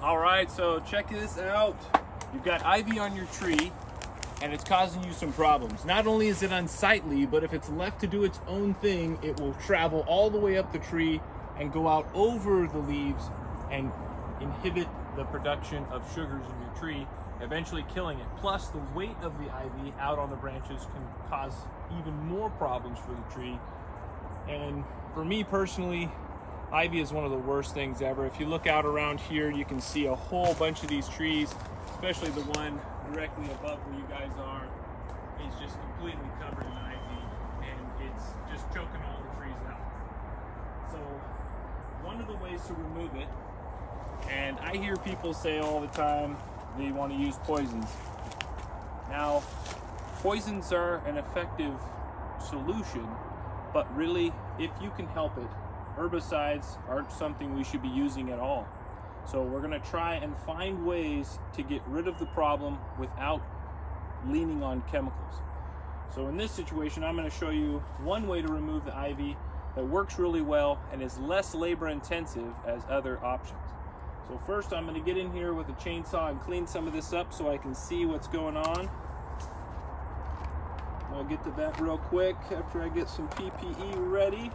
All right, so check this out. You've got ivy on your tree and it's causing you some problems. Not only is it unsightly, but if it's left to do its own thing, it will travel all the way up the tree and go out over the leaves and inhibit the production of sugars in your tree, eventually killing it. Plus, the weight of the ivy out on the branches can cause even more problems for the tree. And for me personally, ivy is one of the worst things ever. If you look out around here, you can see a whole bunch of these trees, especially the one directly above where you guys are, is just completely covered in ivy and it's just choking all the trees out. So one of the ways to remove it, and I hear people say all the time they want to use poisons. Now, poisons are an effective solution, but really, if you can help it, herbicides aren't something we should be using at all. So we're gonna try and find ways to get rid of the problem without leaning on chemicals. So in this situation, I'm gonna show you one way to remove the ivy that works really well and is less labor intensive as other options. So first I'm gonna get in here with a chainsaw and clean some of this up so I can see what's going on. I'll get to that real quick after I get some PPE ready.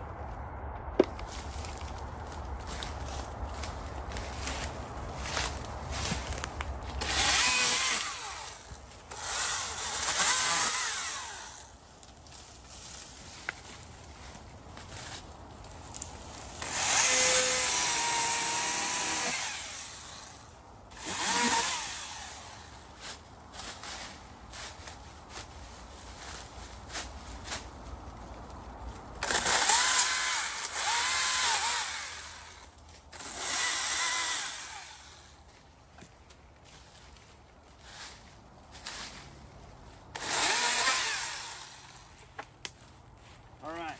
All right,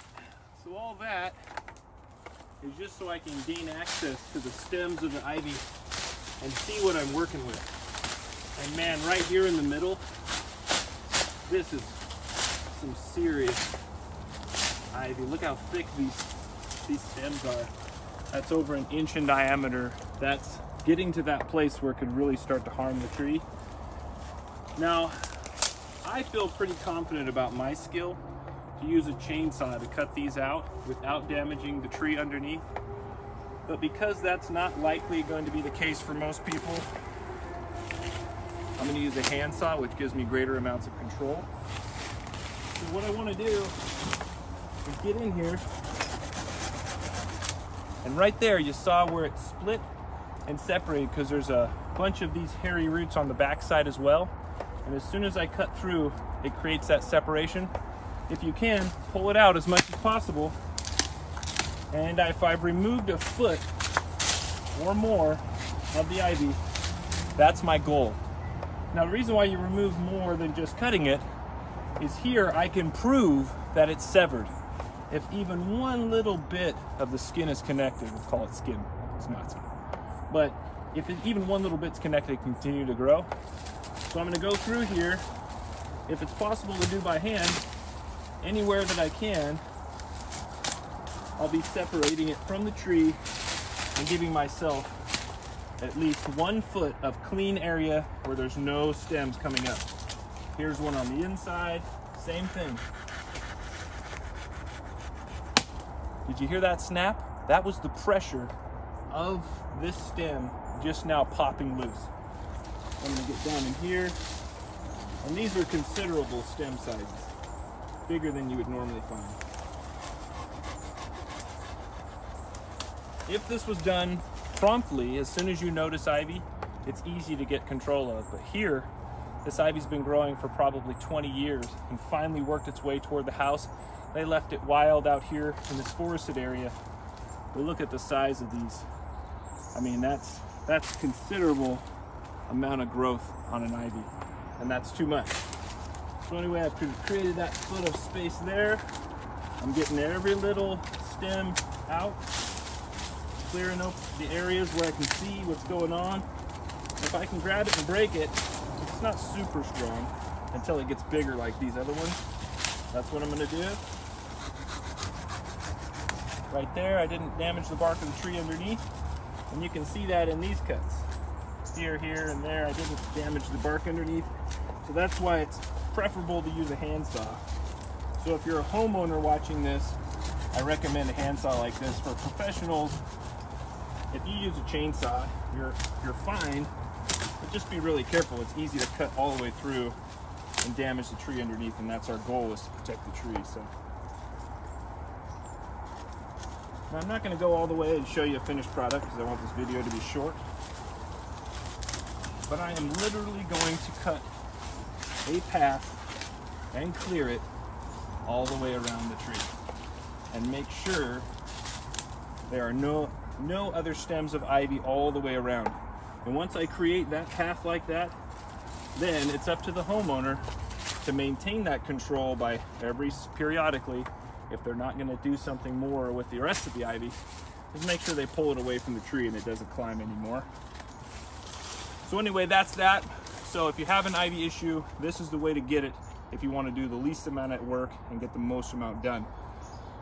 so all that is just so I can gain access to the stems of the ivy and see what I'm working with. And man, right here in the middle, this is some serious ivy. Look how thick these, these stems are. That's over an inch in diameter. That's getting to that place where it could really start to harm the tree. Now, I feel pretty confident about my skill to use a chainsaw to cut these out without damaging the tree underneath. But because that's not likely going to be the case for most people, I'm going to use a handsaw, which gives me greater amounts of control. So what I want to do is get in here, and right there you saw where it split and separated because there's a bunch of these hairy roots on the backside as well. And as soon as I cut through, it creates that separation if you can, pull it out as much as possible. And if I've removed a foot or more of the ivy, that's my goal. Now, the reason why you remove more than just cutting it is here I can prove that it's severed. If even one little bit of the skin is connected, we'll call it skin, it's not skin. But if it, even one little bit's connected, it continue to grow. So I'm gonna go through here. If it's possible to do by hand, anywhere that I can, I'll be separating it from the tree and giving myself at least one foot of clean area where there's no stems coming up. Here's one on the inside, same thing. Did you hear that snap? That was the pressure of this stem just now popping loose. I'm gonna get down in here, and these are considerable stem sizes bigger than you would normally find. If this was done promptly, as soon as you notice ivy, it's easy to get control of. But here, this ivy's been growing for probably 20 years and finally worked its way toward the house. They left it wild out here in this forested area. But look at the size of these. I mean, that's that's considerable amount of growth on an ivy, and that's too much. So anyway, I've created that foot of space there. I'm getting every little stem out, clearing up the areas where I can see what's going on. If I can grab it and break it, it's not super strong until it gets bigger like these other ones. That's what I'm gonna do. Right there, I didn't damage the bark of the tree underneath. And you can see that in these cuts. Here, here and there. I didn't damage the bark underneath. So that's why it's preferable to use a handsaw. So if you're a homeowner watching this, I recommend a handsaw like this. For professionals, if you use a chainsaw, you're, you're fine, but just be really careful. It's easy to cut all the way through and damage the tree underneath, and that's our goal is to protect the tree. So now I'm not going to go all the way and show you a finished product because I want this video to be short. But I am literally going to cut a path and clear it all the way around the tree. And make sure there are no no other stems of ivy all the way around. And once I create that path like that, then it's up to the homeowner to maintain that control by every periodically if they're not going to do something more with the rest of the ivy is make sure they pull it away from the tree and it doesn't climb anymore. So anyway that's that so if you have an ivy issue this is the way to get it if you want to do the least amount of work and get the most amount done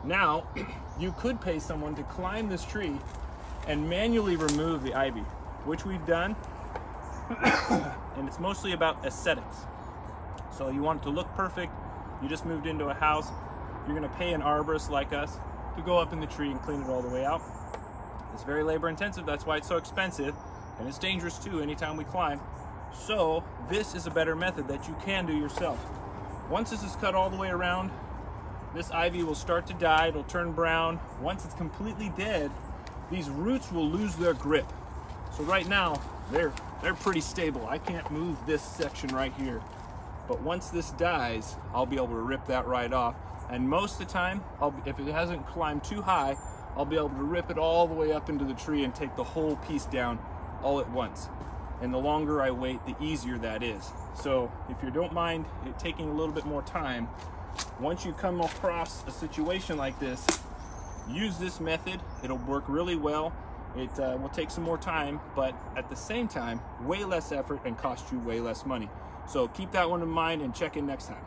now you could pay someone to climb this tree and manually remove the ivy which we've done and it's mostly about aesthetics so you want it to look perfect you just moved into a house you're gonna pay an arborist like us to go up in the tree and clean it all the way out. It's very labor intensive, that's why it's so expensive, and it's dangerous too anytime we climb. So this is a better method that you can do yourself. Once this is cut all the way around, this ivy will start to die, it'll turn brown. Once it's completely dead, these roots will lose their grip. So right now, they're, they're pretty stable. I can't move this section right here. But once this dies, I'll be able to rip that right off and most of the time, I'll, if it hasn't climbed too high, I'll be able to rip it all the way up into the tree and take the whole piece down all at once. And the longer I wait, the easier that is. So if you don't mind it taking a little bit more time, once you come across a situation like this, use this method. It'll work really well. It uh, will take some more time, but at the same time, way less effort and cost you way less money. So keep that one in mind and check in next time.